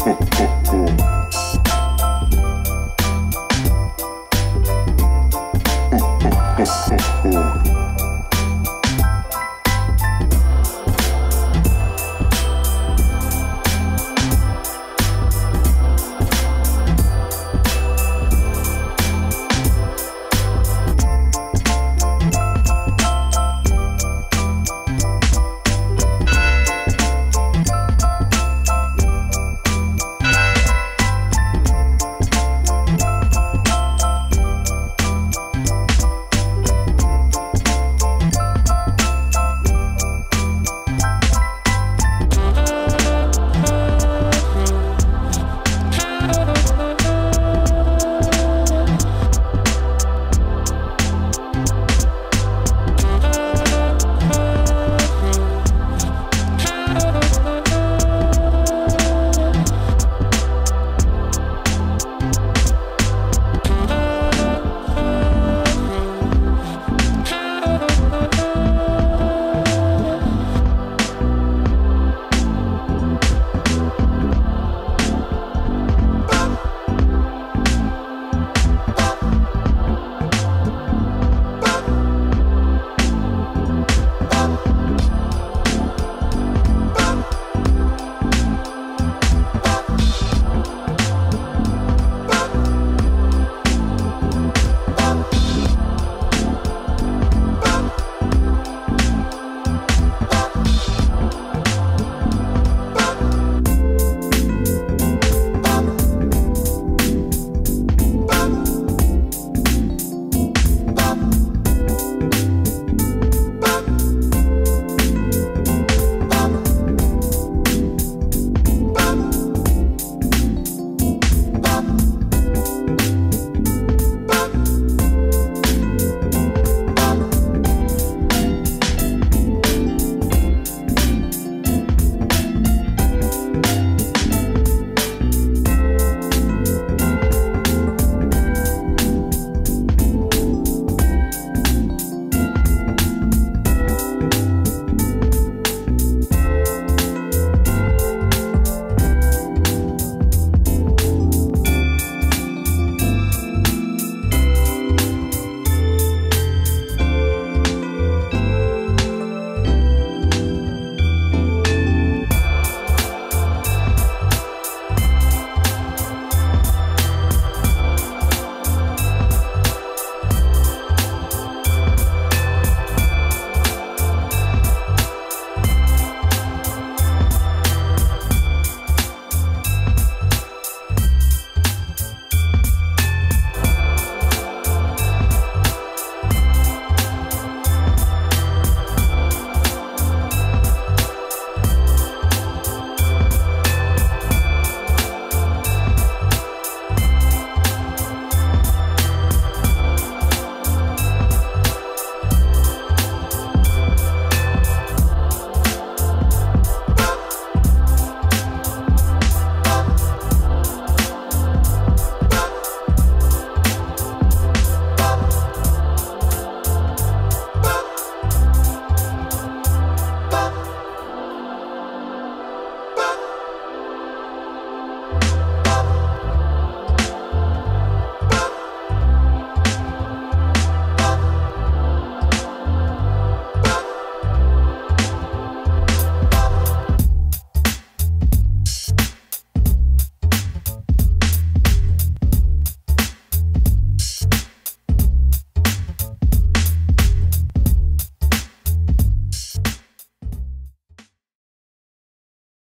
ho, ho, ho.